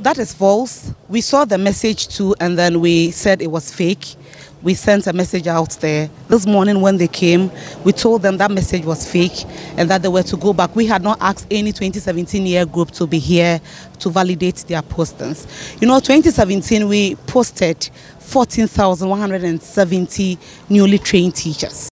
That is false. We saw the message too, and then we said it was fake. We sent a message out there. This morning, when they came, we told them that message was fake and that they were to go back. We had not asked any 2017 year group to be here to validate their postings. You know, 2017, we posted 14,170 newly trained teachers.